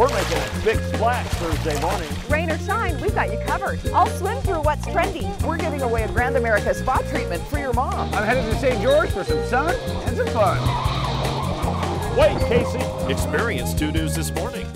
We're making a big splash Thursday morning. Rain or shine, we've got you covered. I'll swim through what's trendy. We're giving away a Grand America spa treatment for your mom. I'm headed to St. George for some sun and some fun. Wait, Casey. Experience 2 News this morning.